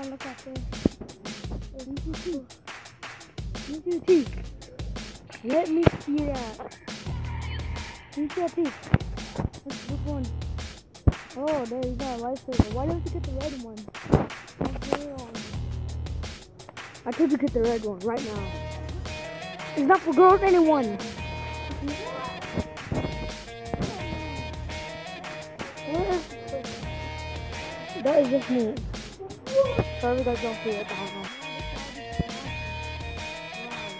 to look at this. Me too, too. Me too, too. Let me see that. Me too, too. What's this one? Oh, there you go, lightsaber. Why don't you get the red one? I told you get the red one right now. It's not for girls, anyone. That is just me. Sorry guys don't see it. Wow,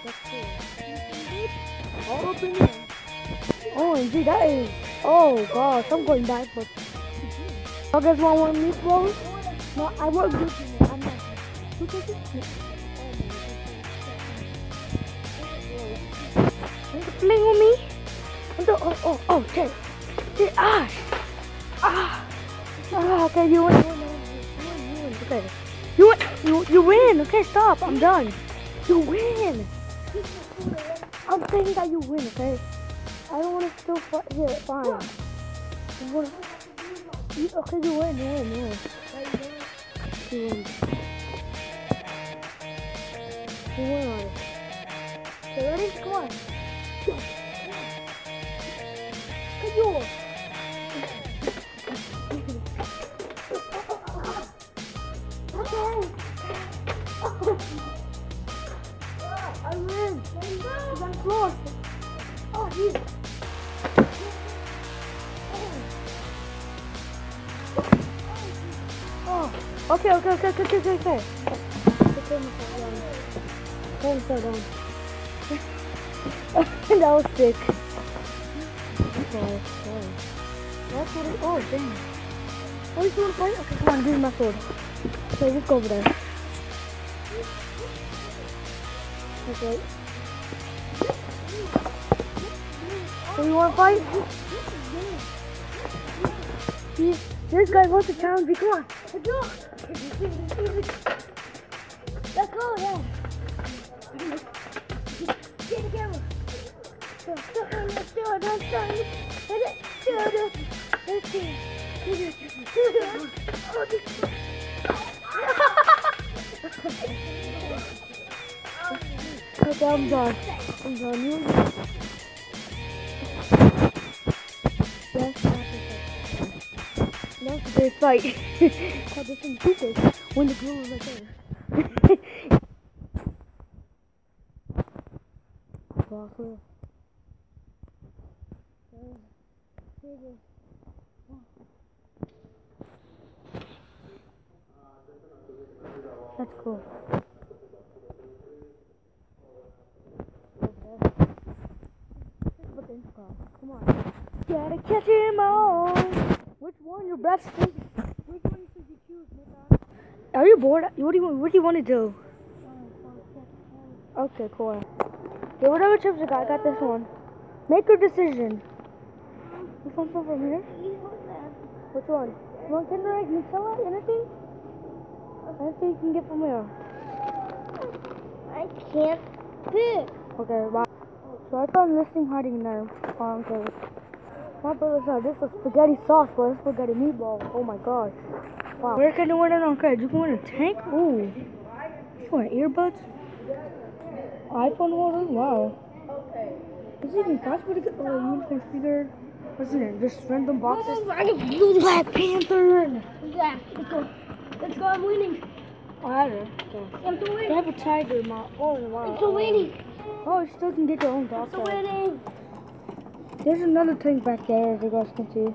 that's cool. All up in. Oh, see, that is. Oh, gosh, I'm going to die for. You guys want one meatballs? No, I give you I'm not. Who does it? Want to play with me? Want Oh, oh, oh, okay. Okay, ah! Ah! Ah, okay, you win, okay. You win, you, you win, okay, stop, I'm done. You win! I'm saying that you win, okay? I don't want to still fight here, fine. You wanna- you, okay, you win, you win, you win. You win. You win on it. Okay, ready? Come on. Okay, okay, okay, okay, okay, okay. Okay, Okay, so down. that was sick. Okay, okay. That's what it, oh, dang. Oh, you want to fight? Okay, come on, give me my sword. Okay, just go over there. Okay. So you want to fight? This guy wants to challenge me. Come on. Let's go. Let's yeah. Get the camera. Let's do it. Let's do it. Let's do it. Let's do it. Let's do it. Okay, I'm done. I'm done. Great fight. Stupid. When the right there. That's cool. Come on. Gotta catch him all. Which one your best thing? Which one should you choose, Nathan? Are you bored? What do you What do you want to do? Okay, cool. Okay, whatever chips you got, I got this one. Make your decision. This one's from here. Which one? You want Kinder Egg, Nutella, anything? Anything you can get from here. I can't pick. Okay, bye. So I found this thing hiding in there. Um, okay. My brother said this was spaghetti sauce, but it's spaghetti meatball. Oh my gosh. Wow. Where can you win it on credit? You can win a tank? Ooh. You want earbuds? iPhone holder? Wow. Is it even possible to get oh, a unicorn speaker? What's in it? Just random boxes? Black Panther! Yeah, let's go. Let's go, I'm winning. Oh, I don't know. I'm still They winning. have a tiger mount. Oh, wow. I'm still winning. Oh, you still can get your own I'm dog. still tag. winning. There's another tank back there, as you guys can see.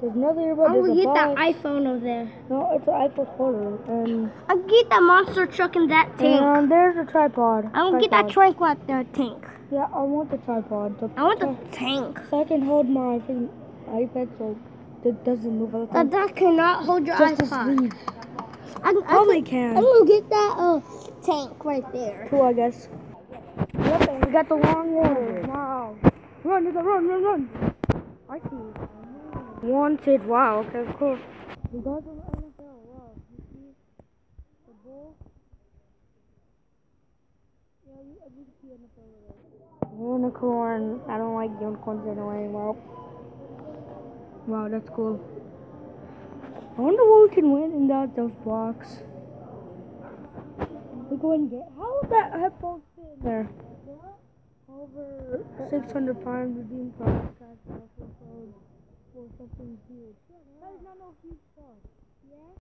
There's another earbud. I'm There's gonna get that iPhone over there. No, it's an iPhone holder. And, I'll get that monster truck and that tank. and there's a tripod. I'm gonna get that Tripod. truck with the tank. Yeah, I want the tripod. The I want the tank. So I can hold my freaking iPad so it doesn't move all the time. That, that cannot hold your Just as iPod. I, I, probably I'm can. gonna get that uh, tank right there. Cool, I guess. Yep, we got the long water. Wow. Run, nigga, run, run, run. I see. Wanted. Wow, okay, cool. We got the NFL. Wow. You see the bull? Yeah, you, you can see NFL there. Unicorn. I don't like unicorns anyway. Well. Wow, that's cool. I wonder what we can win in that those blocks. We go and get. How would that headphone fit in there? Over 600 pounds redeemed from cash offer for something huge. That is not no huge stuff. Yeah.